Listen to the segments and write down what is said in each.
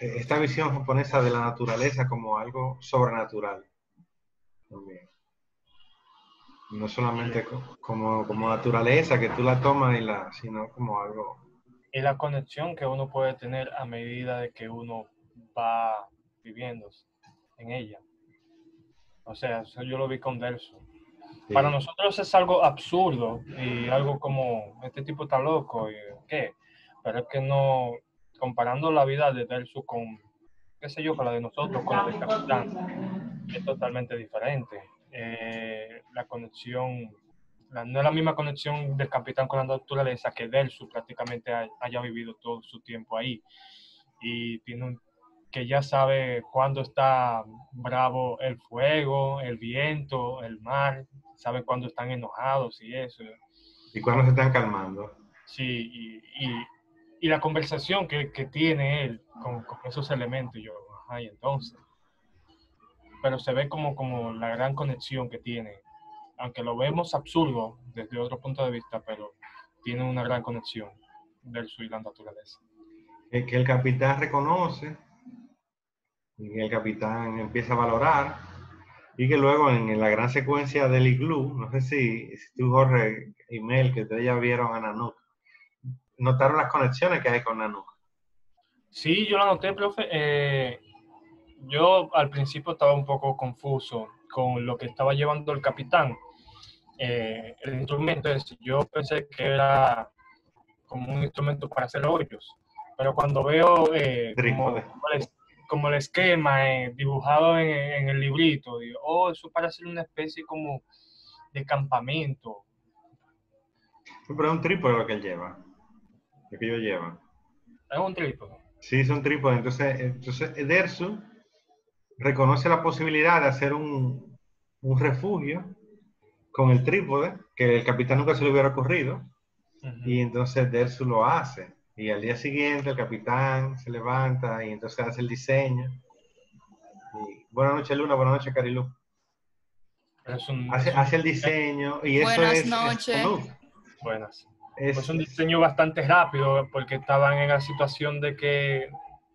eh, esta visión japonesa de la naturaleza como algo sobrenatural. También. No solamente co- como, como naturaleza, que tú la tomas y la, sino como algo. Y la conexión que uno puede tener a medida de que uno va viviendo en ella. O sea, eso yo lo vi con Delso. sí. Para nosotros es algo absurdo y algo como, este tipo está loco, y ¿qué? Pero es que no, comparando la vida de Delsu con, qué sé yo, con la de nosotros, con la del capitán, es totalmente diferente. Eh, la conexión, la- no es la misma conexión del capitán con la naturaleza que Delsu prácticamente ha- haya vivido todo su tiempo ahí. Y tiene un, que ya sabe cuándo está bravo el fuego, el viento, el mar, sabe cuándo están enojados y eso. Y cuando se están calmando. Sí, y, y- y la conversación que, que tiene él con, con esos elementos, yo, ajá, y entonces. Pero se ve como, como la gran conexión que tiene, aunque lo vemos absurdo desde otro punto de vista, pero tiene una gran conexión del su y la naturaleza. que, que el capitán reconoce y el capitán empieza a valorar y que luego en, en la gran secuencia del iglú, no sé si, si tú, Jorge y Mel, que ustedes ya vieron a Nanook, notaron las conexiones que hay con Nanook. Sí, yo lo noté, profe. Eh, yo al principio estaba un poco confuso con lo que estaba llevando el capitán. Eh, el instrumento ese, yo pensé que era como un instrumento para hacer hoyos, pero cuando veo eh, como, el, esquema eh, dibujado en, en el librito, digo, oh, eso parece una especie como de campamento. Pero es un trípode lo que él lleva, lo que ellos llevan. Es un trípode. Sí, son trípodes. Entonces, entonces Edersu reconoce la posibilidad de hacer un, un refugio con el trípode, que el capitán nunca se le hubiera ocurrido. Y entonces Dersu lo hace. Y al día siguiente el capitán se levanta y entonces hace el diseño. Y, buenas noches, Luna. Buenas noches, Carilu. Es un- Hace, el diseño y eso Buenas es, es noches. Buenas. Es- Pues un diseño bastante rápido porque estaban en la situación de que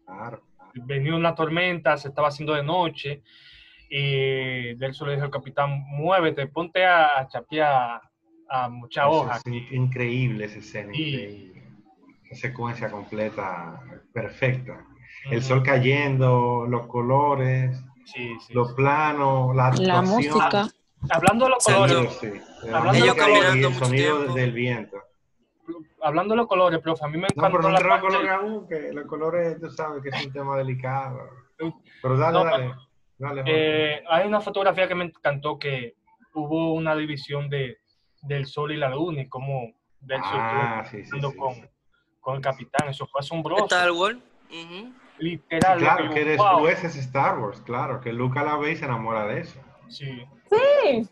claro. venía una tormenta, se estaba haciendo de noche y Delso le dijo al capitán, muévete, ponte a chapear a mucha hoja. Es, in- increíble esa escena. Increíble. Esa secuencia completa, perfecta. El sol cayendo, los colores, Sí, sí, los sí. planos, la música. Hablando de los colores, Sí, sí. Hablando de caminando y el mucho sonido tiempo. del viento. Hablando de los colores, profe, a mí me No, encantó pero no los parte- colores aún, que los colores, tú sabes que es un tema delicado. Pero dale, No, dale. dale. Eh, hay una fotografía que me encantó que hubo una división de, del sol y la luna y cómo Delso ah, sí, sí, con, sí. con el capitán. Eso fue asombroso. Star Wars. Literal. Sí, lo claro, yo- que wow. después es Star Wars, claro, que Luca la ve y se enamora de eso. Sí. Sí.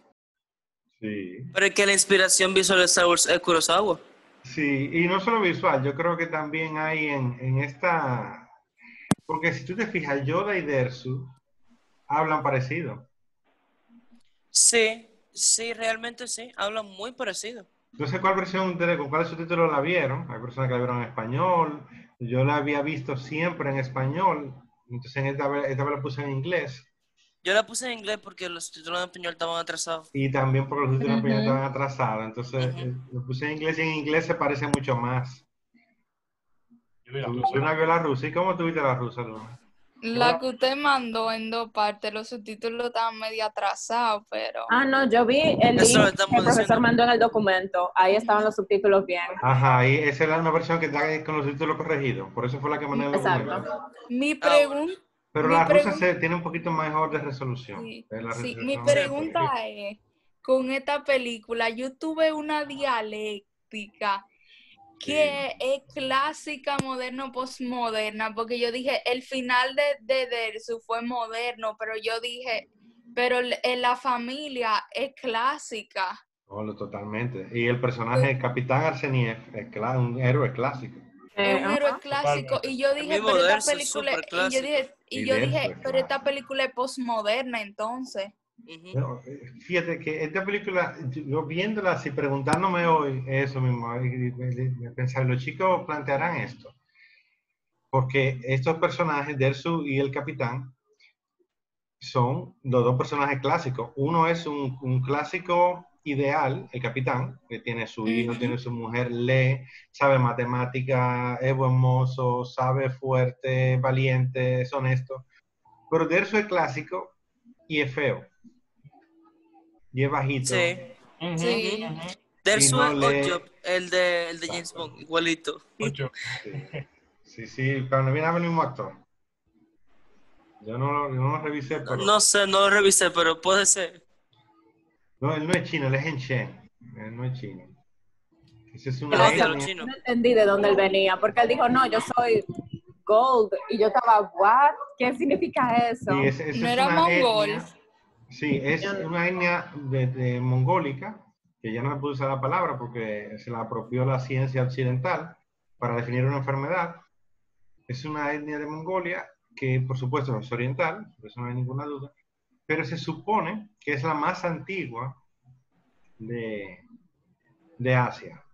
Sí. Pero es que la inspiración visual de Star Wars es Kurosawa. Sí, y no solo visual, yo creo que también hay en, en esta... Porque si tú te fijas, Yoda y Dersu hablan parecido. Sí, sí, realmente sí. Hablan muy parecido. Entonces, ¿cuál versión ustedes, con cuál subtítulo la vieron? Hay personas que la vieron en español. Yo la había visto siempre en español. Entonces, en esta vez, esta vez la puse en inglés. Yo la puse en inglés porque los títulos en español estaban atrasados. Y también porque los subtítulos en español estaban atrasados. Entonces, eh, lo puse en inglés y en inglés se parece mucho más. Yo vi la rusa. Luna vio la rusa. ¿Y cómo tuviste la rusa, Luna? La que usted mandó en dos partes, los subtítulos estaban medio atrasados, pero... Ah, no, yo vi el Eso link que el profesor diciendo. mandó en el documento. Ahí estaban los subtítulos bien. Ajá, y esa es la una versión que está con los títulos corregidos. Por eso fue la que mandé el Exacto. documento. Mi Ah, pregunta... Pero Mi la rusa se, tiene un poquito mejor de resolución. Sí, sí, mi pregunta es, con esta película, yo tuve una dialéctica que es clásica, moderno, postmoderna, porque yo dije, el final de, de Dersu fue moderno, pero yo dije, pero en la familia es clásica. Lo- totalmente. Y el personaje Capitán Arseniev es un héroe clásico. Eh, es un héroe clásico. Y yo dije, pero esta película, y yo dije, y Y yo dije, es pero esta película es postmoderna entonces. Eh, Fíjate que esta película, yo viéndola así, preguntándome hoy eso mismo, y- y- y- y pensar, los chicos plantearán esto. porque estos personajes, Dersu y el capitán, son los dos personajes clásicos. Uno es un, un clásico ideal, el capitán, que tiene su hijo, tiene su mujer, lee, sabe matemática, es buen mozo, sabe fuerte, valiente, es honesto. Pero Dersu es clásico y es feo. Y es bajito. Sí. Ujú, Sí. no le- Oddjob, el de, el de James. Bond, igualito. Ocho. Sí, sí, sí, pero no viene a ver el mismo actor. Yo no, lo- yo no lo revisé, pero... No sé, no lo revisé, pero puede ser. No, él no es chino, él es en Shen. Él no es chino. Esa es una etnia- chinos. No entendí de dónde él venía, porque él dijo, no, yo soy gold. Y yo estaba, ¿what? ¿Qué significa eso? Sí, es- esa No es era mongol. etnia- sí, es no- una etnia de, de mongólica, que ya no se puede usar la palabra porque se la apropió la ciencia occidental para definir una enfermedad. Es una etnia de Mongolia que, por supuesto, es oriental, por eso no hay ninguna duda, pero se supone que es la más antigua de, de Asia.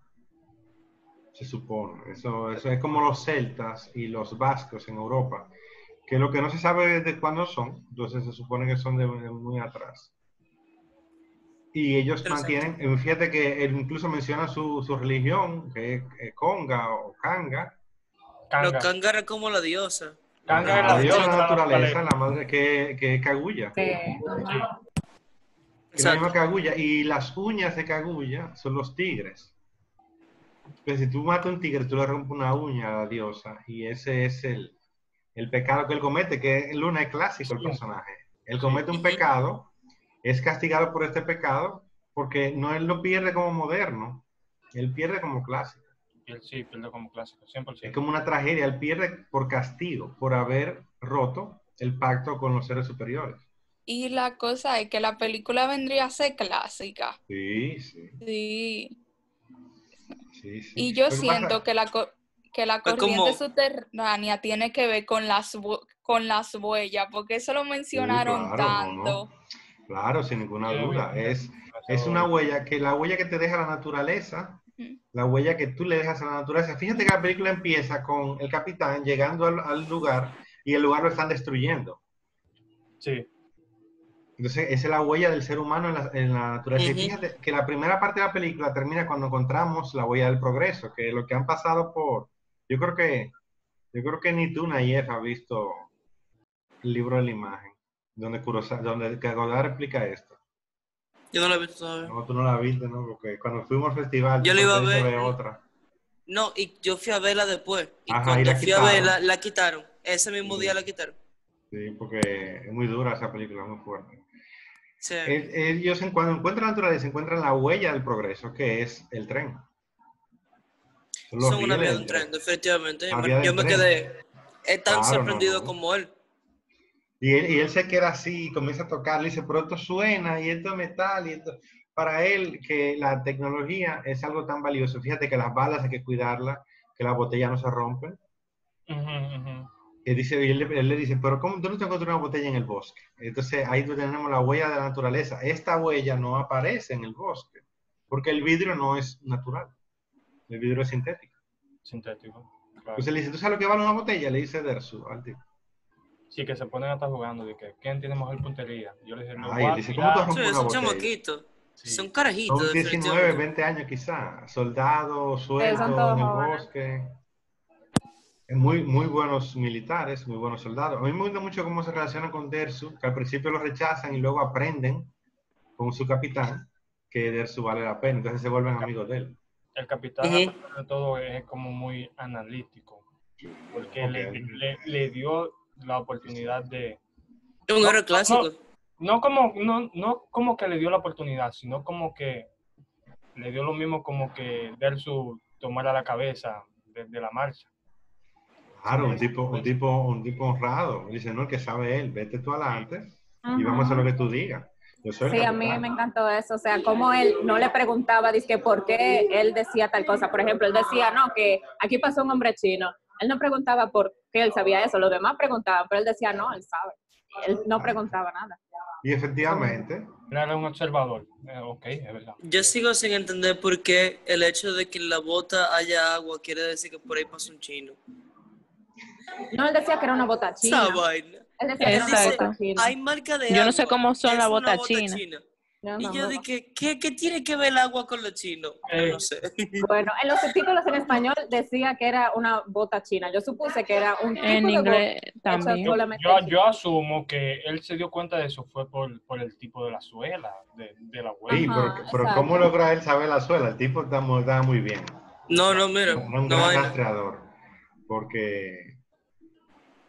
Se supone. Eso, eso es como los celtas y los vascos en Europa, que lo que no se sabe de cuándo son, entonces se supone que son de, de muy atrás. Y ellos mantienen, eh, fíjate que él incluso menciona su, su religión, que es eh, Conga o Kanga, Kanga. Los Kangar es como la diosa. Es la diosa de la diosa naturaleza, la madre que, que es Kaguya. Sí. Es la misma Exacto. Kaguya. Y las uñas de Kaguya son los tigres. Entonces, si tú matas a un tigre, tú le rompes una uña a la diosa. Y ese es el, el pecado que él comete, que Luna es clásico el personaje. Él comete un pecado, es castigado por este pecado, porque no él lo pierde como moderno, él pierde como clásico. Sí, pierde como clásico, 100%. Es como una tragedia, él pierde por castigo, por haber roto el pacto con los seres superiores. Y la cosa es que la película vendría a ser clásica. Sí, sí, Sí. sí. sí. Y yo siento pasa- que la, que la corriente como- subterránea tiene que ver con las, con las huellas, porque eso lo mencionaron claro, no, tanto. Claro, sin ninguna duda. Es, es una huella que la huella que te deja la naturaleza, La huella que tú le dejas a la naturaleza. Fíjate que la película empieza con el capitán llegando al, al lugar y el lugar lo están destruyendo. Sí, Entonces, esa es la huella del ser humano en la, en la naturaleza. Y fíjate que la primera parte de la película termina cuando encontramos la huella del progreso, que lo que han pasado por. Yo creo que, yo creo que ni tú, Nayef, has visto el libro de la imagen, donde Kurosawa, donde Godard explica esto. Yo no lo he visto todavía. No, tú no la viste, ¿no? Porque cuando fuimos al festival, Yo la iba a ver. otra. No, y yo fui a verla después. Y Ajá, y cuando la fui a quitaron. verla, la quitaron. Ese mismo Sí. día la quitaron. Sí, porque es muy dura esa película, muy fuerte. Sí. El- Ellos, cuando encuentran la naturaleza, encuentran la huella del progreso, que es el tren. Son una vía de un del tren, definitivamente. La Yo me tren. quedé eh, tan Claro, no, sorprendido no. como él. Y él, y él se queda así y comienza a tocar, le dice, pero esto suena y esto es metal y esto... Para él, que la tecnología es algo tan valioso. Fíjate que las balas hay que cuidarlas, que las botellas no se rompen. Ujú, ujú. Y dice, y él, le- él le dice, pero ¿cómo tú no te encuentras una botella en el bosque? Entonces ahí tenemos la huella de la naturaleza. Esta huella no aparece en el bosque, porque el vidrio no es natural. El vidrio es sintético. sintético. claro. Entonces le dice, ¿tú sabes lo que vale una botella? Le dice Dersu al tipo. Sí, que se ponen a estar jugando, de que quién tiene mejor puntería. Yo le dije, no, Ay, voy a dice, tirar. ¿cómo tú Sí, Una son chamaquitos. Sí. Son carajitos, Son 19, definitivamente. 20 años quizá, soldados, sueldos en el bosque. Es Muy, muy buenos militares, muy buenos soldados. A mí me gusta mucho cómo se relacionan con Dersu, que al principio lo rechazan y luego aprenden con su capitán que Dersu vale la pena, entonces se vuelven amigos de él. El capitán, de todo, es como muy analítico. Porque le- le dio la oportunidad de. Un No, clásico. No como, no, no como que le dio la oportunidad, sino como que le dio lo mismo como que Dersu tomara la cabeza desde la marcha. Claro, un tipo, un tipo, un tipo honrado. Dice, no, el que sabe él, vete tú adelante y vamos a hacer lo que tú digas. Yo soy el Sí, a mí me encantó eso, o sea, como él no le preguntaba, dice, por qué él decía tal cosa. Por ejemplo, él decía, no, que aquí pasó un hombre chino. Él no preguntaba por qué él sabía eso, los demás preguntaban, pero él decía, no, él sabe. Él no preguntaba nada. Y efectivamente, era un observador. Eh, ok, es verdad. Yo sigo sin entender por qué el hecho de que en la bota haya agua quiere decir que por ahí pasa un chino. No, él decía que era una bota china. Esa vaina. Él decía que era una Exacto. bota china. Hay marca de Yo no sé cómo son las botas bota chinas. china. No, Y no, yo no. dije, ¿qué, ¿qué tiene que ver el agua con los chinos? Eh. No sé. Bueno, en los subtítulos en español decía que era una bota china. Yo supuse que era un tipo En de inglés bota también. Yo, yo asumo que él se dio cuenta de eso fue por, por el tipo de la suela, de, de la huella. Sí, Ajá, pero. ¿cómo logra él saber la suela? El tipo está muy, bien. No, no, mira. Era un No gran rastreador. Porque.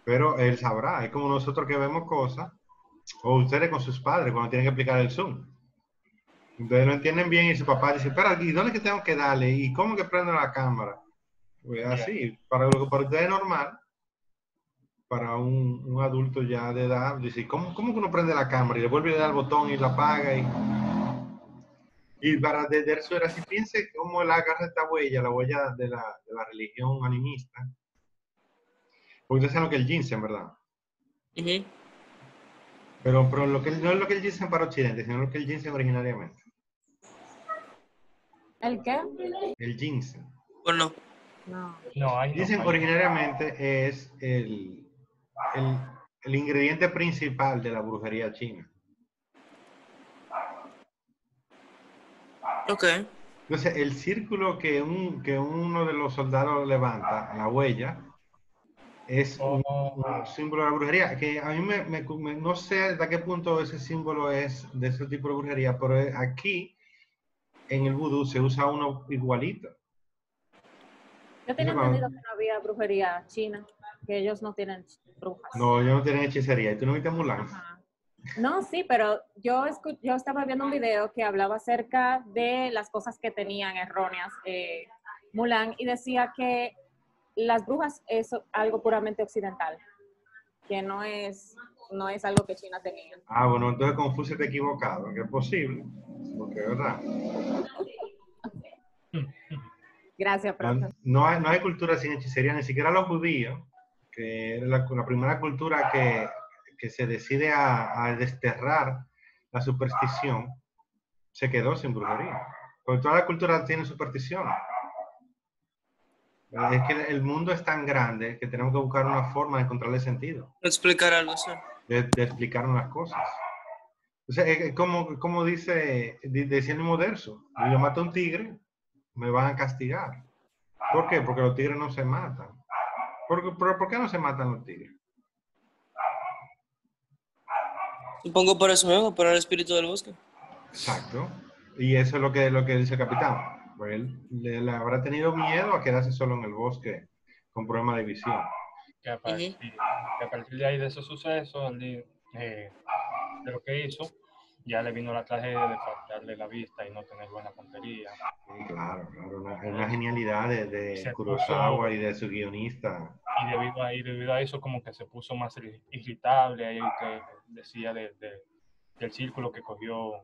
Pero él sabrá. Es como nosotros que vemos cosas. O ustedes con sus padres cuando tienen que explicar el Zoom. Entonces no entienden bien y su papá dice: Espera, ¿y dónde es que tengo que darle? ¿Y cómo que prendo la cámara? Pues así. Para lo que para ustedes es normal. Para un, un adulto ya de edad, dice: ¿cómo, ¿Cómo que uno prende la cámara? Y le vuelve a dar el botón y la apaga. Y, y para desde eso era así, piense cómo él agarra esta huella, la huella de la, de la religión animista. Porque ustedes saben lo que es el ginseng, ¿verdad? Ujú. Pero, pero lo que, no es lo que el ginseng para Occidente, sino lo que es el ginseng originariamente. ¿El qué? El ginseng. Bueno, No. No, hay El ginseng no, originariamente es el, el, el ingrediente principal de la brujería china. ok. Entonces, el círculo que, un, que uno de los soldados levanta, la huella, es un, Oh, un símbolo de la brujería. Que a mí me, me- me- no sé hasta qué punto ese símbolo es de ese tipo de brujería, pero aquí en el vudú se usa uno igualito. Yo tenía entendido que no había brujería china, que ellos no tienen brujas. No, ellos no tienen hechicería. ¿Y tú no viste Mulan? Ajá. No, sí, pero yo, escu- yo estaba viendo un video que hablaba acerca de las cosas que tenían erróneas eh, Mulan y decía que las brujas es algo puramente occidental, que no es, no es algo que China tenía. Ah, bueno, entonces Confucio está equivocado, que es posible. Porque es verdad. Gracias, No, profesor. no hay, no hay cultura sin hechicería, ni siquiera los judíos, que es la, la primera cultura que, que se decide a, a desterrar la superstición, se quedó sin brujería. Porque toda la cultura tiene superstición. Es que el mundo es tan grande que tenemos que buscar una forma de encontrarle sentido, Explicar algo, sí. De, de explicarnos las cosas. O sea, es como, como dice, di- decía el mismo Derso, si yo mato a un tigre, me van a castigar. ¿Por qué? Porque los tigres no se matan. ¿Por, qué- pero ¿por qué no se matan los tigres? Supongo por eso mismo, por el espíritu del bosque. Exacto. Y eso es lo que, lo que dice el capitán. Pues él le, le habrá tenido miedo a quedarse solo en el bosque con problema de visión. Que a, partir, que a partir de ahí, de ese suceso, él di- eh, de lo que hizo, ya le vino la tragedia de faltarle la vista y no tener buena puntería. Sí, claro, claro. Una, una genialidad de, de Kurosawa puso- y de su guionista. Y debido a, y debido a eso, como que se puso más irri- irritable, ahí que decía de, de- del círculo que cogió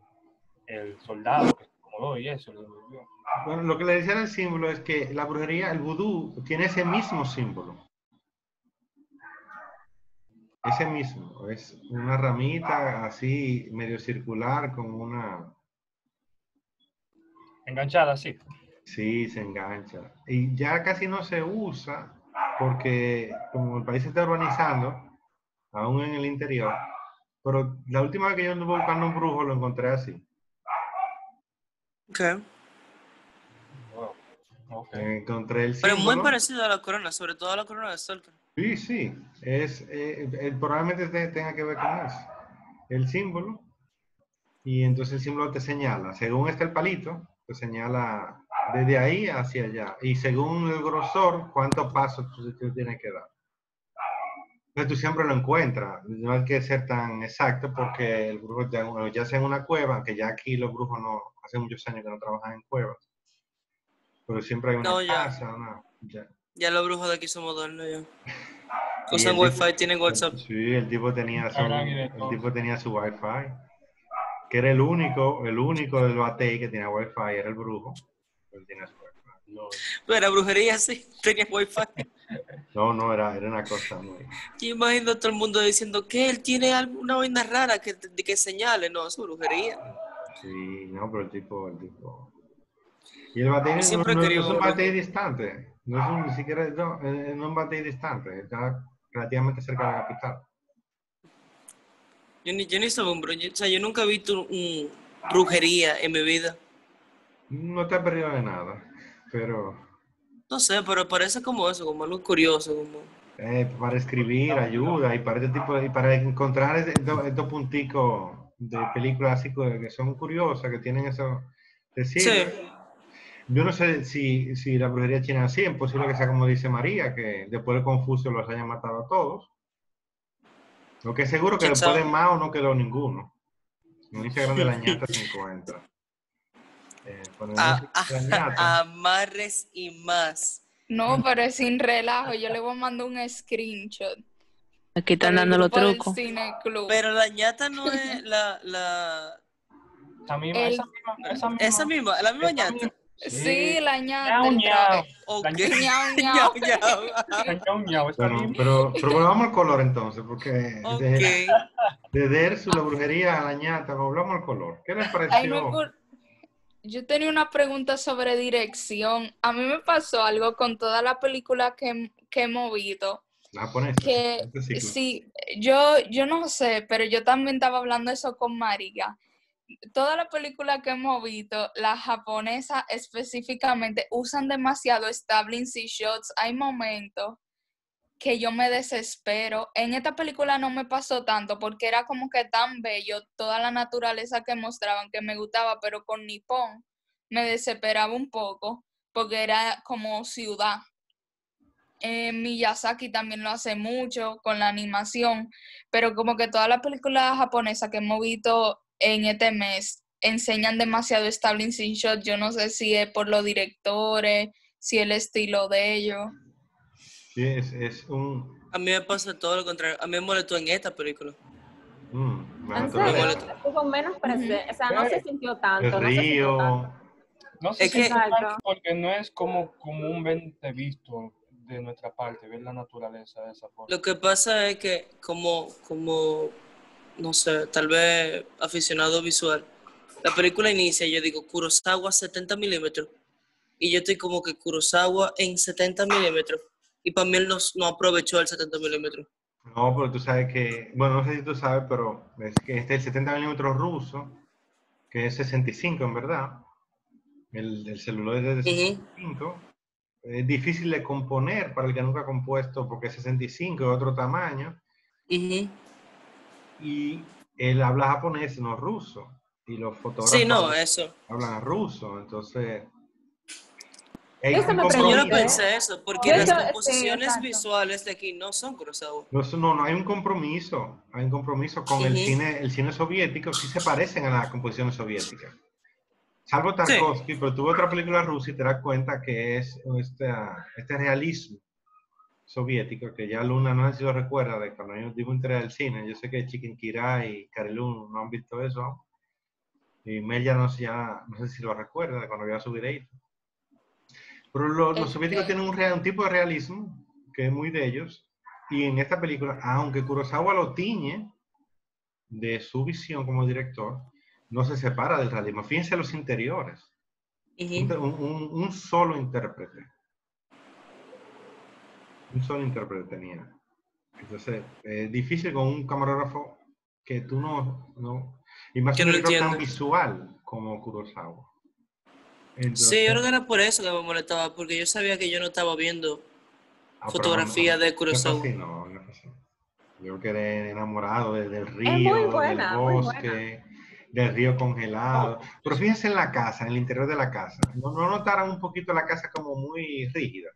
el soldado, que se acomodó y eso. lo devolvió. Bueno, lo que le decía el símbolo es que la brujería, el vudú, tiene ese mismo símbolo. Ese mismo. Es una ramita así, medio circular, con una... Enganchada, sí. Sí, se engancha. Y ya casi no se usa porque como el país se está urbanizando, aún en el interior, pero la última vez que yo anduve buscando un brujo lo encontré así. Ok. Wow. Ok. Encontré el Pero muy símbolo. parecido a la corona, sobre todo a la corona de Stalker. Sí, sí, es, eh, eh, probablemente te- tenga que ver con eso. El símbolo, y entonces el símbolo te señala, según está el palito, te señala desde ahí hacia allá, y según el grosor, cuántos pasos tú, tú tienes que dar. Entonces tú siempre lo encuentras, no hay que ser tan exacto porque el brujo, ya, sea en una cueva, que ya aquí los brujos no, hace muchos años que no trabajan en cuevas, pero siempre hay una No, casa, una... ya. Ya los brujos de aquí son modernos ya. Usan wifi, tienen WhatsApp. Sí, el tipo tenía su, el tipo tenía su wifi. Que era el único, el único del batey que tenía wifi, era el brujo. Él tenía su wifi. No, Pero era brujería, sí. Tenía wifi. no, no, era, era una cosa muy... Yo imagino a todo el mundo diciendo que él tiene alguna vaina rara que, que señale. No, es brujería. Sí, no, pero el tipo, el tipo... Y el batey no, no- no es un batey distante. No es ni siquiera no, eh, no un bate distante, está relativamente cerca de la capital. Yo ni, yo ni sabía bro- yo- O sea, yo nunca he visto un brujería en mi vida. No te has perdido de nada, pero No sé, pero parece como eso, como algo curioso, como... eh, para escribir ayuda y para este tipo de, y para encontrar estos, estos punticos de películas así que que son curiosas, que tienen eso. Decir, Sí. Yo no sé si, si la brujería china es así, es posible que sea como dice María, que después de Confucio los hayan matado a todos. Lo que es seguro que ¿Quién después de? Mao no quedó ninguno. En el Instagram de la ñata se encuentra. Eh, cuando A- dice la ñata, a- amarres y más. No, pero es sin relajo. Yo le voy a mandar un screenshot. Aquí están dando los trucos. Pero la ñata no es la... la Esa misma, El- esa misma, esa misma. esa misma, la misma esa ñata. misma. Sí, la misma. pero, pero volvamos al color entonces, porque de, Ok. de Dersu, la brujería a la ñata, volvamos al color. ¿Qué les Ay, pareció? no es por- Yo tenía una pregunta sobre dirección. A mí me pasó algo con toda la película que, que hemos visto. La japonesa. que este sí, yo, yo no sé, pero yo también estaba hablando eso con María. Toda la película que hemos visto, las japonesas específicamente usan demasiado establishing shots. Hay momentos que yo me desespero. En esta película no me pasó tanto porque era como que tan bello toda la naturaleza que mostraban que me gustaba, pero con Nippon me desesperaba un poco porque era como ciudad. Eh, Miyazaki también lo hace mucho con la animación, pero como que todas las películas japonesas que hemos visto en este mes enseñan demasiado establishing shot. Yo no sé si es por los directores, si el estilo de ellos. Sí, es, es un... A mí me pasa todo lo contrario. A mí me molestó en esta película. mm, En serio, estuvo menos presente, o sea, no se sintió tanto, El no se sintió río, tanto. No sé Es si que- porque no es como comúnmente visto de nuestra parte, ver la naturaleza de esa forma. Lo que pasa es que como, como, no sé, tal vez aficionado visual, la película inicia y yo digo Kurosawa 70 milímetros. Y yo estoy como que Kurosawa en 70 milímetros. Y para mí él no, no aprovechó el 70 milímetros. No, pero tú sabes que, bueno, no sé si tú sabes, pero es que este es el 70 milímetros ruso, que es 65 en verdad. El, el celular es de Ujú. 65. Es difícil de componer para el que nunca ha compuesto porque 65 es otro tamaño. Y él habla japonés, no ruso. Y los fotógrafos Sí, no, eso. hablan ruso. Entonces, Eso me Yo no compromiso. pensé eso, porque Yo las eso- sí, composiciones exacto. visuales de aquí no son Kurosawa. No, eso no, no hay un compromiso. Hay un compromiso con el cine, el cine soviético, sí se parecen a las composiciones soviéticas. Salvo Tarkovsky, pero tuve otra película rusa y te das cuenta que es este, este realismo soviético, que ya Luna no sé si lo recuerda de cuando yo digo entré al cine. Yo sé que Chiquinquirá y Karelun no han visto eso. Y Mel ya no, sé- ya, no sé si lo recuerda de cuando vio a su directo. Pero lo- los soviéticos Este- tienen un, tipo de realismo que es muy de ellos. Y en esta película, aunque Kurosawa lo tiñe de su visión como director, no se separa del realismo. Fíjense los interiores. Un- un- un solo intérprete. Un solo intérprete tenía. Entonces, es difícil con un camarógrafo que tú no... no y más Que un no tan visual como Kurosawa. Entonces, Sí, yo creo que era por eso que me molestaba, porque yo sabía que yo no estaba viendo ah, fotografía de No es Kurosawa. así, no, no es así. Yo quedé enamorado de- del río, buena, del bosque, del río congelado. Pero fíjense en la casa, en el interior de la casa. ¿No, no notaron un poquito la casa como muy rígida?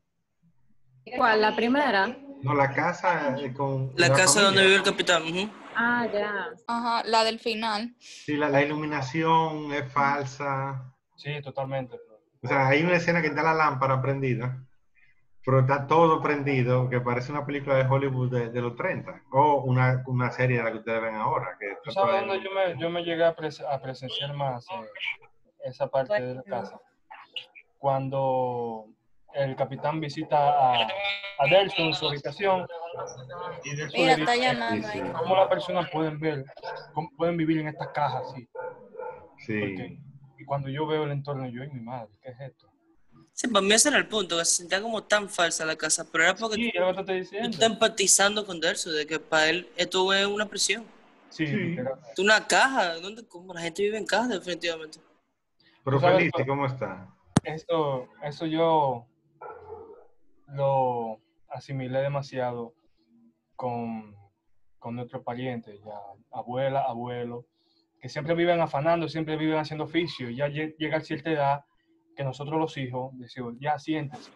¿Cuál? ¿La primera? No, la casa eh, con... La casa donde familia. vive el capitán. ujú. Ah, ya. Ajá, la del final. Sí, la, la iluminación es falsa. Sí, totalmente. O sea, hay una escena que está la lámpara prendida, pero está todo prendido, que parece una película de Hollywood de, de los 30, o una, una serie de la que ustedes ven ahora. Que ¿Tú está sabes dónde yo me, yo me llegué a, pres- a presenciar más eh, esa parte de la casa? Cuando el capitán visita a, a Delso en su habitación y Delso Mira, está dice llamando ahí. cómo las personas pueden ver, cómo pueden vivir en estas cajas así. Sí. porque- Y cuando yo veo el entorno, yo, y mi madre, ¿qué es esto? Sí, para mí ese era el punto, que se sentía como tan falsa la casa, pero era porque Sí, que te estoy tú diciendo. estás empatizando con Derso, de que para él esto es una prisión. Sí, Sí. Es una caja, donde como la gente vive en caja, definitivamente. Pero Tú Felice, ¿cómo está? Eso, eso yo lo asimilé demasiado con, con nuestros parientes, ya abuela, abuelo, que siempre viven afanando, siempre viven haciendo oficio. Ya lle- llega a cierta edad que nosotros los hijos decimos, ya siéntese.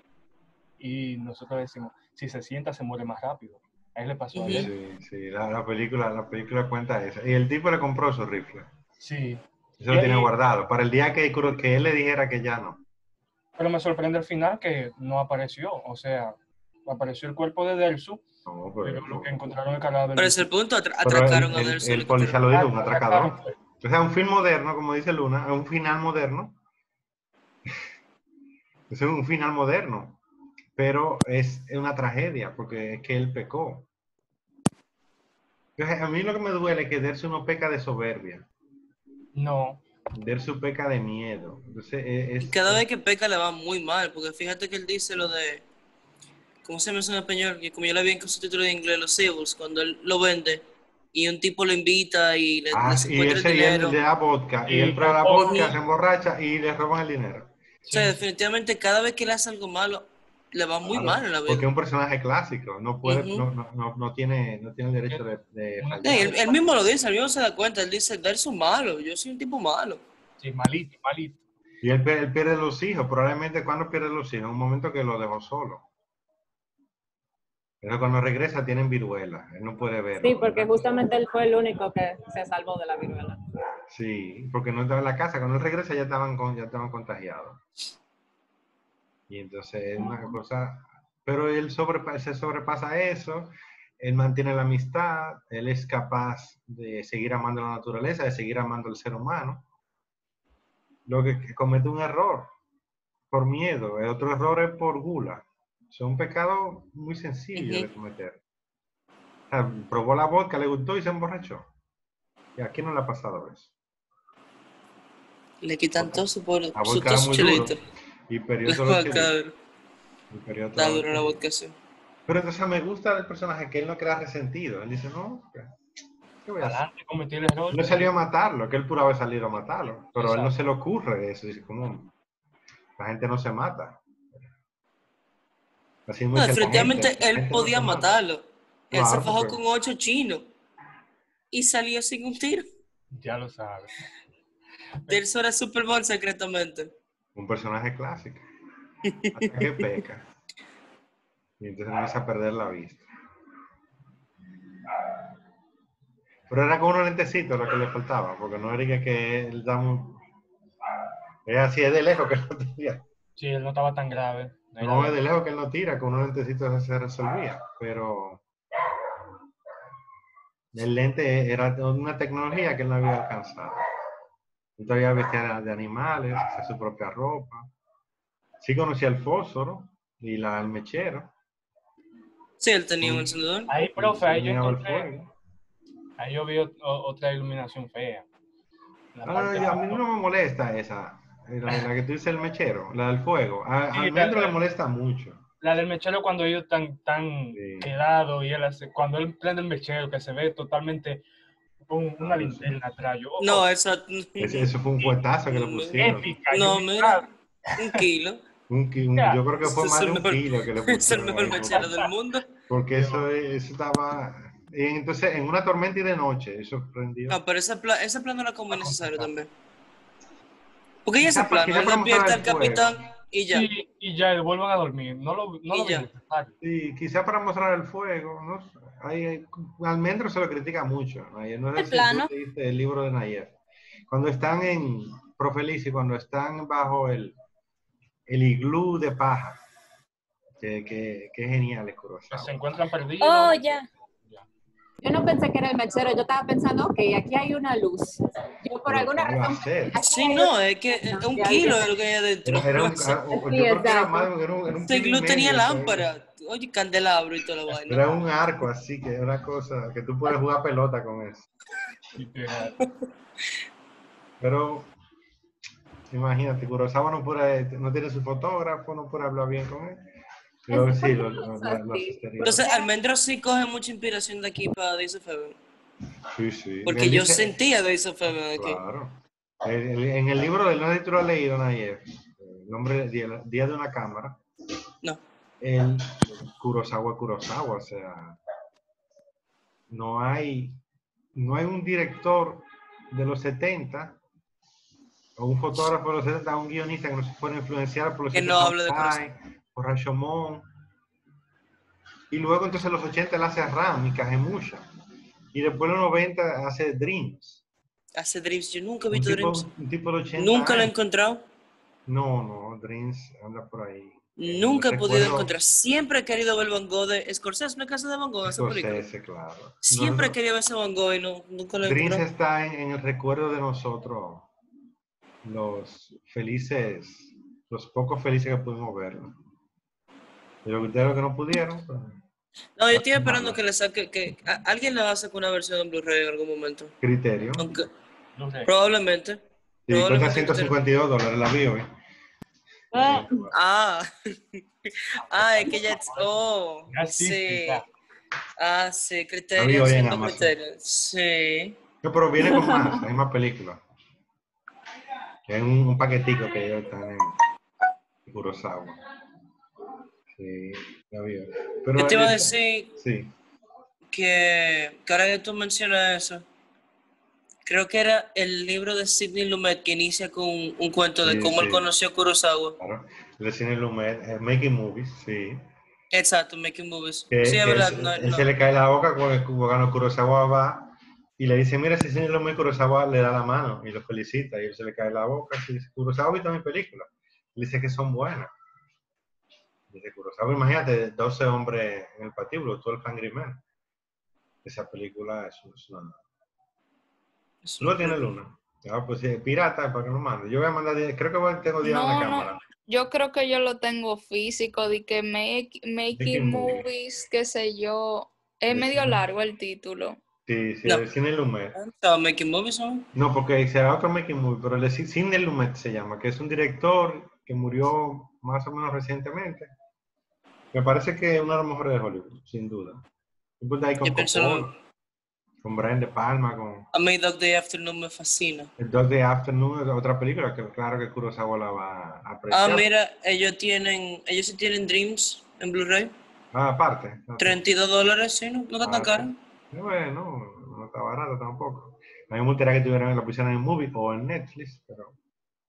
Y nosotros decimos, si se sienta se muere más rápido. A él le pasó a él. Sí, sí, la, la película, la película cuenta eso. Y el tipo le compró su rifle. Sí. Eso Y lo tiene ahí- guardado. Para el día que, que él le dijera que ya no. Pero me sorprende al final que no apareció. O sea, apareció el cuerpo de Delsu, No, pero pero, lo que encontraron el cadáver. Pero es el punto, atra- atracaron el, a el- Derso. el policía lo dijo, un atracador. Atracaron. O sea, un film moderno, como dice Luna, es un final moderno. Es un final moderno, pero es una tragedia porque es que él pecó. A mí lo que me duele es que Dersu no peca de soberbia, No, Dersu peca de miedo. Entonces, e- es, Y cada vez que peca le va muy mal, porque fíjate que él dice lo de. ¿Cómo se llama eso en español? Que como yo la vi en su título de inglés, los civils, cuando él lo vende y un tipo lo invita y le, Ah, le y ese el y él le da vodka, y Y él la vodka, se emborracha y le roban el dinero. O sea, definitivamente cada vez que él hace algo malo, le va muy Claro, mal en la Porque es vida. un personaje clásico, no puede, no, no, no, no tiene, no tiene el derecho de, de. Sí, él, él mismo lo dice, él mismo se da cuenta, él dice, Derso malo, yo soy un tipo malo. sí, malito, malito. Y él pierde los hijos, probablemente cuando pierde los hijos, en un momento que lo dejó solo. Pero cuando regresa tienen viruela, él no puede ver. Sí, porque justamente él fue el único que se salvó de la viruela. Sí, porque no estaba en la casa, cuando él regresa ya estaban, con, ya estaban contagiados. Y entonces es una cosa, pero él sobrepa- se sobrepasa eso, él mantiene la amistad, él es capaz de seguir amando la naturaleza, de seguir amando al ser humano. Lo que, que comete un error por miedo, el otro error es por gula. Son pecados muy sencillos de Ujú. cometer. O sea, probó la vodka, le gustó y se emborrachó. Y aquí no le ha pasado eso. Le quitan todo su su todo su duro. Y perdió todos los vodka, chelitos, y perdió está dura la sí. Pero entonces me gusta el personaje que él no queda resentido. Él dice, no, ¿qué qué voy a hacer? Adelante, cometí el error. Él no salió a matarlo, que él pudo haber salido a matarlo. Pero a él no se le ocurre eso. Dice, ¿cómo? La gente no se mata. Así No, la él no podía mata. matarlo. Él se fajó porque- con ocho chinos y salió sin un tiro. Ya lo sabes. Derso era Superman secretamente. Un personaje clásico. Hasta que peca. Y entonces empieza a perder la vista. Pero era con unos lentecitos lo que le faltaba, porque no era que- él da muy... Es así, es de lejos que él no tira. Sí, él no estaba tan grave. Era- No, es de lejos que él no tira, con unos lentecitos se resolvía. Pero el lente era una tecnología que él no había alcanzado. Todavía vestía de animales, hacía su propia ropa. Sí conocía el fósforo y la, el mechero. Sí, él tenía un encendedor. Ahí, profe, ahí yo, encontré- fuego. ahí yo vi otra iluminación fea. Ah, a mí no me molesta esa, la, la que tú dices el mechero, la del fuego. A, Sí, le molesta mucho. La del mechero cuando ellos están tan Sí. quedados y él hace, cuando él prende el mechero que se ve totalmente con una Ah, linterna atrás. Yo, oh, No, esa. Ese- eso fue un fuetazo que le pusieron. épica. No, mira. ah, Un kilo. Un un- yo creo que fue más de un mejor- kilo que le Es el pusieron. mejor ahí, mechero del mundo. Porque eso, eso estaba... y entonces, en una tormenta y de noche, eso prendió. No, pero ese plan, ese plan no era como necesario también. Porque ya Quizá ese para- plan, quizá él despierta al capitán y ya. Y, y ya vuelvan a dormir. No lo, no Y lo. Y quizá para mostrar el fuego, ¿no? sé. Ahí, hay- Almendro se lo critica mucho. Nayer. No De si plano. leíste el libro de Nayer. Cuando están en Profelici, cuando están bajo el, el iglú de paja, que, que, que es genial, es Kurosawa. se encuentran perdidos. Oh, ya. Yo no pensé que era el mechero, yo estaba pensando, ok, aquí hay una luz. Yo por alguna ¿cómo va a razón... Sí, no, es que es un kilo es lo que hay adentro. Era, un, yo Sí, creo que era exacto. más de- era un, era un Este kilo y iglú tenía lámpara. Oye, candelabro y toda la vaina. Era un arco así, que era una cosa que tú puedes jugar pelota con eso. Pero Imagínate, Kurosawa no, puede, no tiene su fotógrafo, no puede hablar bien con él. Luego sí, lo, lo- lo- lo asistiría. Entonces, Almendros sí coge mucha inspiración de aquí para Days of Heaven. Sí, sí. Porque yo dice- sentía Days of Heaven aquí. Claro. El- el- en el libro del si tú lo has leído, Nayef, el nombre Día, Día de una cámara, No. el Kurosawa Kurosawa, o sea, no hay, no hay un director de los 70 o un fotógrafo de los 70 o un guionista que no se pueda influenciar por los Que no hable de por Rashomon. Y luego entonces los 80 él hace Ram y Kagemusha. Y después los 90 hace Dreams. Hace Dreams. Yo nunca he Un visto tipo, Dreams. un tipo de 80 Nunca lo he encontrado. No, no, Dreams anda por ahí. Nunca he Eh, podido recuerdo- encontrar. Siempre he querido ver Van Gogh de Scorsese, una casa de Van Gogh, esa película. Scorsese, claro. Siempre he No, querido ver ese Van Gogh y no, nunca lo he Dreams encontrado. está en, en el recuerdo de nosotros, los felices, los pocos felices que pudimos verlo. Y los que no pudieron, pues, No, yo estoy esperando que le saque, que a- alguien le va a sacar una versión en Blu-ray en algún momento. criterio. Aunque, No sé. probablemente. Y cuesta probablemente 152 dólares la bio, ¿eh? Eh, Ah, ah, es que ya. Oh, sí. Ah, sí, criterio. criterio. Sí. No, pero viene con más, hay más películas. Que hay un, un paquetico que ellos están en Kurosawa. Sí, la vi. Pero Yo te iba a decir Sí, que, que ahora que tú mencionas eso, creo que era el libro de Sidney Lumet que inicia con un, cuento de Sí, cómo él conoció a Kurosawa. claro. El de Cine Lumet, eh, Making Movies, sí. Exacto, Making Movies. Que, sí, es verdad. No, él no. se le cae la boca cuando cuando Kurosawa va y le dice, mira, ese Cine Lumet Kurosawa le da la mano y lo felicita y él se le cae la boca dice, Kurosawa viste mi película. Le dice que son buenas. Dice Kurosawa, imagínate, 12 hombres en el patíbulo, todo el Angry Man. Esa película es, es una... Es ¿Tú lo tienes, Luna? Ah, pues sí, pirata, para que lo mande. Yo voy a mandar, creo que voy, tengo 10 en No, la no. cámara. Yo creo que yo lo tengo físico, de que make, Making Making Movies. Movies, qué sé yo. Es Sí, medio sí. largo el título. Sí, sí, No. el Cine Lumet. Estaba Making Movies, ¿no? No, porque será otro Making Movie, pero el de Ci- Sidney Lumet se llama, que es un director que murió más o menos recientemente. Me parece que es uno de los mejores de Hollywood, sin duda. De ahí con Yo pienso- Coppola, con Brian De Palma, con A mí Dog Day Afternoon me fascina. el Dog Day Afternoon, es otra película que claro que Kurosawa la va a apreciar. Ah, mira, ellos tienen, ellos sí tienen Dreams en Blu-ray. Ah, aparte. 32 dólares, sí, no, no está tan caro. Bueno, no está barato tampoco. A mí me gustaría que tuvieran la pusieran en Movie o en Netflix, pero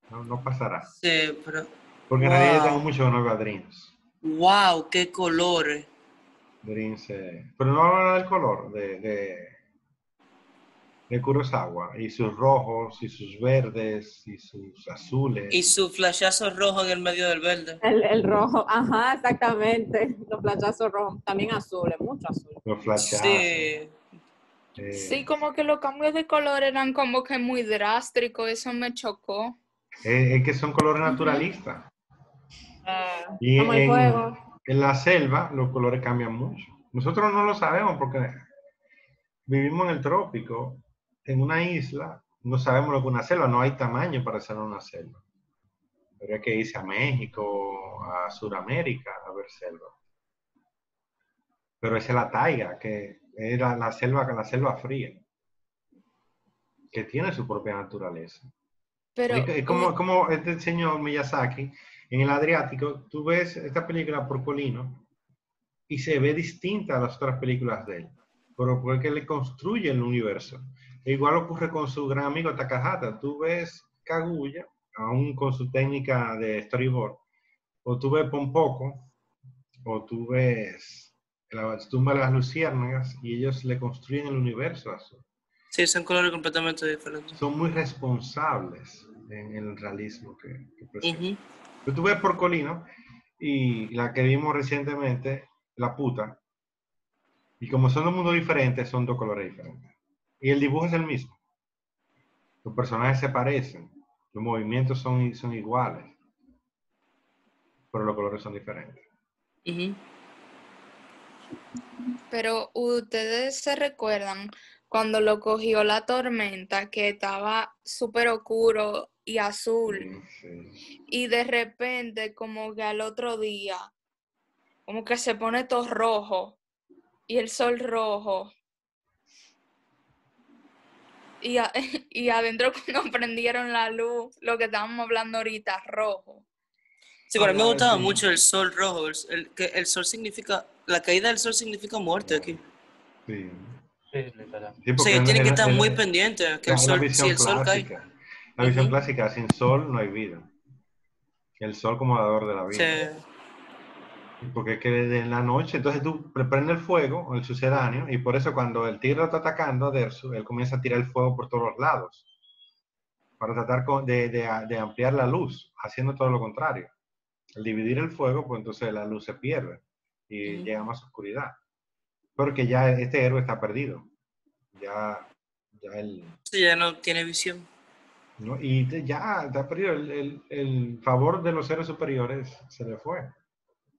no, no pasará. Sí, pero. Porque en realidad yo Wow. tengo mucho que no veo a Dreams. ¡Wow! ¡Qué eh, pero no habla del color de, de, de Kurosawa y sus rojos y sus verdes y sus azules. Y su flashazo rojo en el medio del verde. el, el rojo, ajá, exactamente. Los flashazos rojos, también azules, mucho azul. los flashazos. Sí. eh, Sí, como que los cambios de color eran como que muy drásticos, eso me chocó. eh, es que son colores naturalistas. Eh, Y como el en, fuego. en la selva los colores cambian mucho. Nosotros no lo sabemos porque vivimos en el trópico, en una isla, no sabemos lo que es una selva, no hay tamaño para ser una selva. Habría que irse a México, a Sudamérica a ver selva. Pero esa es la taiga, que es la, la selva, la selva fría, que tiene su propia naturaleza. Pero Es, es como, como este señor Miyazaki, en el Adriático, tú ves esta película por Colino y se ve distinta a las otras películas de él, pero porque le construye el universo. E igual ocurre con su gran amigo Takahata. Tú ves Kaguya, aún con su técnica de storyboard, o tú ves Pompoco, o tú ves la tumba de las luciérnagas y ellos le construyen el universo a su, Sí, son colores completamente diferentes. son muy responsables en el realismo que, que presentan. Ujú. Pero tú ves por Colino y la que vimos recientemente, La Puta, y como son dos mundos diferentes, son dos colores diferentes. Y el dibujo es el mismo. Los personajes se parecen, los movimientos son, son iguales, pero los colores son diferentes. Pero ustedes se recuerdan cuando lo cogió la tormenta, que estaba súper oscuro y azul, Sí, sí. y de repente como que al otro día, como que se pone todo rojo, y el sol rojo. Y, a- y adentro cuando prendieron la luz, lo que estábamos hablando ahorita, rojo. Sí, pero a mí me Ah, gustaba sí. mucho el sol rojo. el, el- que el sol significa, la caída del sol significa muerte aquí. Sí. Sí, literal. Sí, O porque sea, en- tiene que estar muy en- pendiente que el sol, si el sol cae. La visión clásica, sin sol no hay vida. El sol como dador de la vida. Sí. Porque es que de la noche, entonces tú pre- prendes el fuego, el sucedáneo, y por eso cuando el tigre lo está atacando a Dersu, él comienza a tirar el fuego por todos los lados. Para tratar de, de- de ampliar la luz, haciendo todo lo contrario. Al dividir el fuego, pues entonces la luz se pierde y llega más oscuridad. Porque ya este héroe está perdido. Ya, ya él, Sí, ya no tiene visión. ¿No? Y te- ya está perdido. El, el- el favor de los seres superiores se le fue.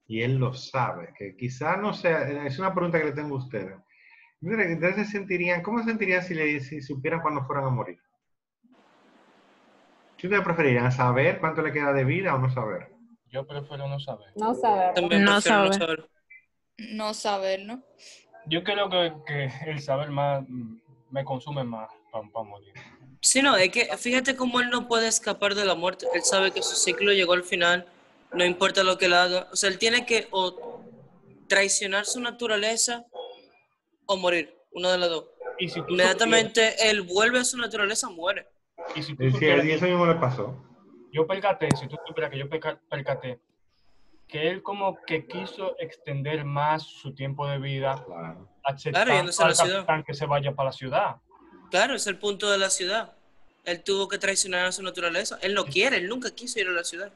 Y él lo sabe. Que quizá no sea. Es una pregunta que le tengo a ustedes. Entonces se sentirían, ¿cómo se sentirían si, le, si supieran cuándo fueran a morir? ¿Qué ustedes preferirían? ¿Saber cuánto le queda de vida o no saber? Yo prefiero no saber. No saber. También No saber. No saber, ¿no? Yo creo que, que el saber más mm, me consume más para morir. Sí, no, es que fíjate cómo él no puede escapar de la muerte. Él sabe que su ciclo llegó al final, no importa lo que él haga. O sea, él tiene que o traicionar su naturaleza o morir, una de las dos. Y si Inmediatamente él vuelve a su naturaleza, muere. y si tú Es supieras- y eso mismo le pasó. yo percaté, si tú supieras que yo perca- percaté, que él como que quiso extender más su tiempo de vida Claro. aceptando ciudad. capitán que se vaya para la ciudad. Claro, es el punto de la ciudad. Él tuvo que traicionar a su naturaleza. Él no quiere, él nunca quiso ir a la ciudad.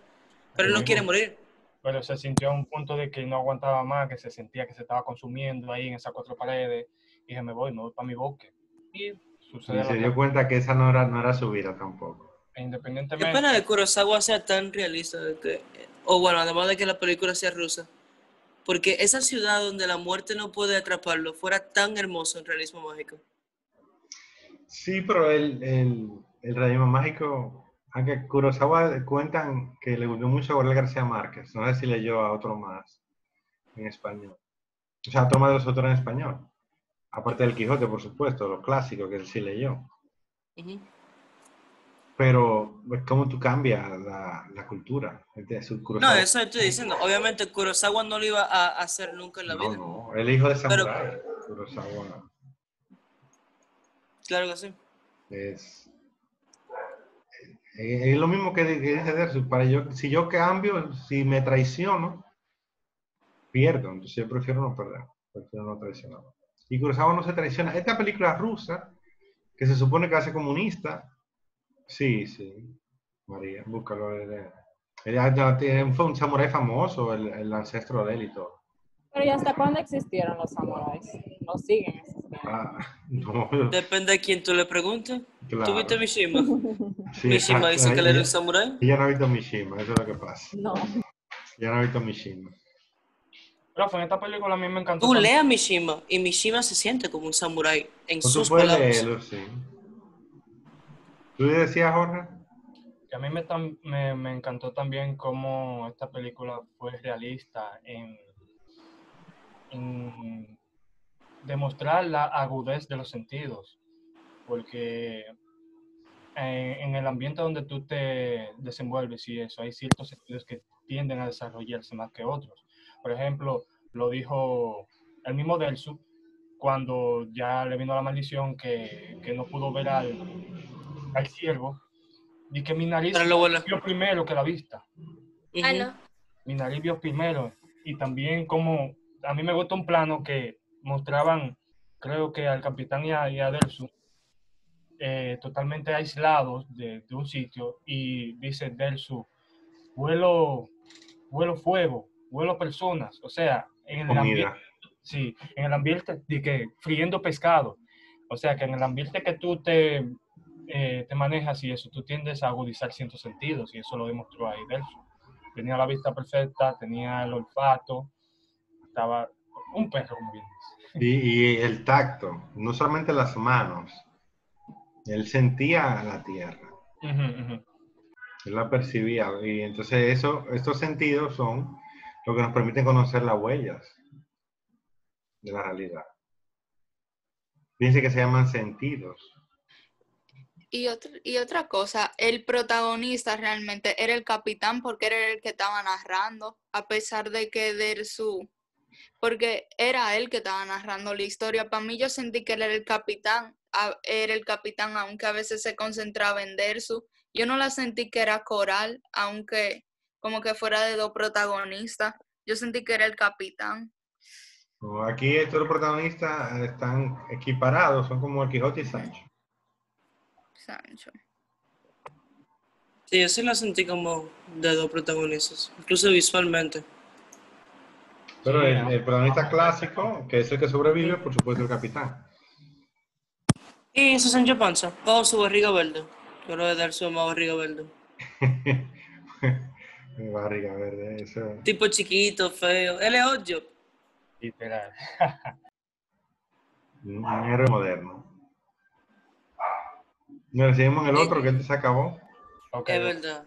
Pero él no quiere morir. Pero se sintió a un punto de que no aguantaba más, que se sentía que se estaba consumiendo ahí en esas cuatro paredes. Y dije, me voy, me voy para mi bosque. Y sucede Y se dio cuenta que esa no era, no era su vida tampoco. Qué independientemente. pena que Kurosawa sea tan realista. de que- o bueno, además de que la película sea rusa. Porque esa ciudad donde la muerte no puede atraparlo fuera tan hermoso en realismo mágico. Sí, pero el, el, el realismo mágico, aunque Kurosawa cuentan que le gustó mucho a Gabriel García Márquez, no sé si leyó a otro más en español. O sea, a otro más de los autores en español. Aparte del Quijote, por supuesto, los clásicos que él sí leyó. Pero, pues, ¿cómo tú cambias la, la cultura? su No, eso estoy diciendo. Obviamente Kurosawa no lo iba a hacer nunca en la no, vida. no, el hijo de Pero- Samurai. Kurosawa Claro que sí. es, lo mismo que, dice Dersu. Para yo, si yo cambio, si me traiciono, pierdo. Entonces yo prefiero no perder. Prefiero no traicionar. Y Kurosawa no se traiciona. Esta película rusa, que se supone que hace comunista, sí, sí. María, búscalo. él, fue un samurái famoso, el, el ancestro de él y todo. Pero ¿y hasta cuándo existieron los samuráis? No siguen existiendo. Ah, no, Depende de quién tú le preguntes. claro. ¿Tú viste Mishima? Sí, Mishima exacto. dice que él era un samurái. Ella no ha visto Mishima, eso es lo que pasa. No. Ya no ha visto Mishima. Profe, en esta película a mí me encantó. Tú Mishima y Mishima se siente como un samurái en Pues tú sus puedes palabras. leerlo, sí. ¿Tú decías, Jorge? que a mí me, tam- me, me encantó también cómo esta película fue realista en, en demostrar la agudez de los sentidos, porque en, en el ambiente donde tú te desenvuelves y eso, hay ciertos sentidos que tienden a desarrollarse más que otros. Por ejemplo, lo dijo el mismo Delsu cuando ya le vino la maldición que, que no pudo ver al, al ciervo, y que mi nariz bueno. vio primero que la vista. Ah, Ujú. no. Mi nariz vio primero. Y también como a mí me gusta un plano que mostraban, creo que al capitán y a, y a Delsu, eh, totalmente aislados de, de un sitio y dice Delsu, vuelo, vuelo fuego, vuelo personas. O sea, en el ambiente, sí, en el ambiente de que friendo pescado. O sea, que en el ambiente que tú te, eh, te manejas y eso, tú tiendes a agudizar ciertos sentidos y eso lo demostró ahí Delsu. Tenía la vista perfecta, tenía el olfato, estaba un perro, como bien dice. Y, y el tacto, no solamente las manos, él sentía la tierra, Ujú, ujú. él la percibía. Y entonces eso, estos sentidos son lo que nos permiten conocer las huellas de la realidad. Fíjense que se llaman sentidos. Y, otra y otra cosa, el protagonista realmente era el capitán porque era el que estaba narrando, a pesar de que Dersu, porque era él que estaba narrando la historia. Para mí yo sentí que él era el capitán, era el capitán, aunque a veces se concentraba en Dersu. Yo no la sentí que era coral, aunque como que fuera de dos protagonistas. Yo sentí que era el capitán. Aquí estos los protagonistas están equiparados, son como el Quijote y Sancho. Sancho. Sí, yo sí la sentí como de dos protagonistas, incluso visualmente. Pero Sí, el, el protagonista clásico, que es el que sobrevive, por supuesto el capitán. Y eso es Sancho Panza. Oh, su barriga verde. Yo creo que dar su barriga verde. Barriga verde, eso. Tipo chiquito, feo. Él es odio. Literal. Un héroe moderno. Seguimos en el otro que este se acabó. Ok, Es verdad.